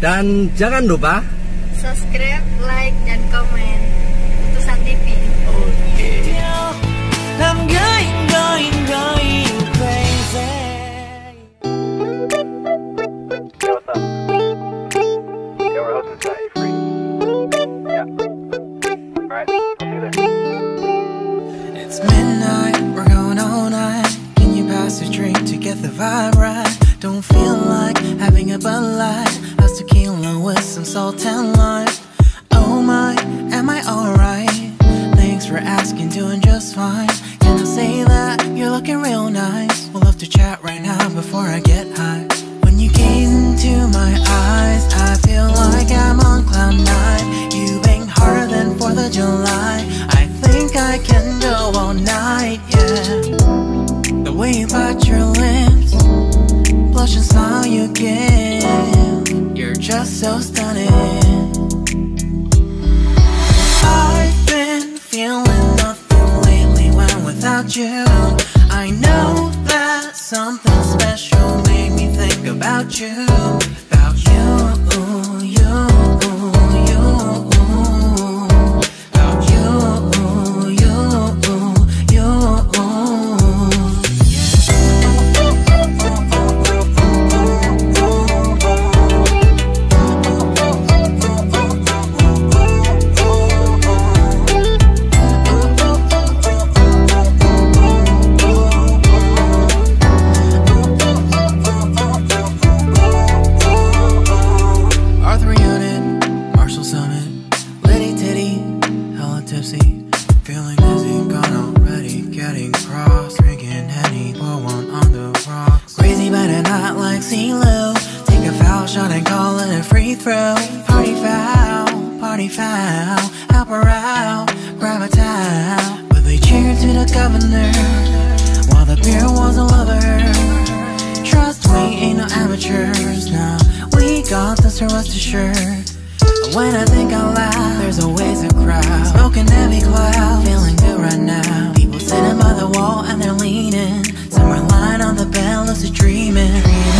Dan jangan lupa subscribe, like, dan komen. Otosanz TV. Oke. I'm going, going, going crazy. Yo, what's up? Yo, we're hosting tonight. You free? Yeah. Alright, I'll see you there. It's midnight, we're going all night. Can you pass a drink to get the vibe right? Don't feel like having a Bud Light. With some salt and lime? Oh my, am I alright? Thanks for asking, doing just fine. Can I say that you're looking real nice? We'll love to chat right now before I get high. I know that something special made me think about you, about you, like CeeLo, take a foul shot and call it a free throw. Party foul, party foul, help her out, grab a towel. But they cheered to the governor, while the beer was a lover. Trust we ain't no amateurs now. We got this, so rest assured. And When I think out loud, there's always a crowd. Smoking heavy cloud, feeling good right now. People sitting by the wall and they're leaning. Some are lying on the bed, lucid dreaming.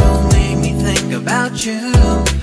about you.